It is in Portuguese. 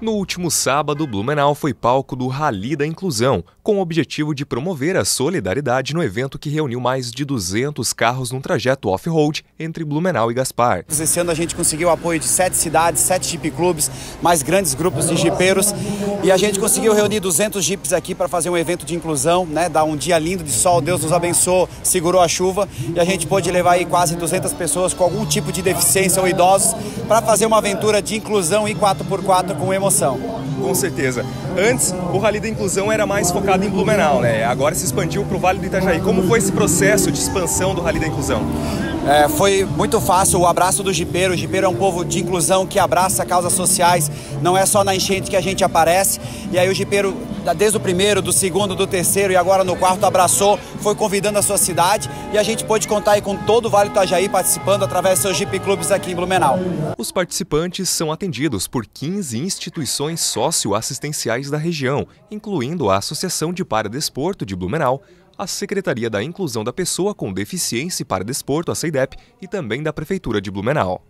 No último sábado, Blumenau foi palco do Rally da Inclusão, com o objetivo de promover a solidariedade no evento que reuniu mais de 200 carros num trajeto off-road entre Blumenau e Gaspar. Esse ano a gente conseguiu o apoio de sete cidades, sete jeep clubes, mais grandes grupos de jipeiros e a gente conseguiu reunir 200 jipes aqui para fazer um evento de inclusão, né? Dar um dia lindo de sol, Deus nos abençoou, segurou a chuva e a gente pôde levar aí quase 200 pessoas com algum tipo de deficiência ou idosos para fazer uma aventura de inclusão e 4x4 com emoção. Com certeza. Antes, o Rally da Inclusão era mais focado em Blumenau, né? Agora se expandiu para o Vale do Itajaí. Como foi esse processo de expansão do Rally da Inclusão? É, foi muito fácil o abraço do jipeiro. O jipeiro é um povo de inclusão que abraça causas sociais. Não é só na enchente que a gente aparece. E aí o jipeiro, desde o primeiro, do segundo, do terceiro e agora no quarto, abraçou, foi convidando a sua cidade. E a gente pôde contar aí com todo o Vale Itajaí participando através dos seus Jeep Clubes aqui em Blumenau. Os participantes são atendidos por 15 instituições socioassistenciais da região, incluindo a Associação de Paradesporto de Blumenau, a Secretaria da Inclusão da Pessoa com Deficiência e Paradesporto, a CEIDEP, e também da Prefeitura de Blumenau.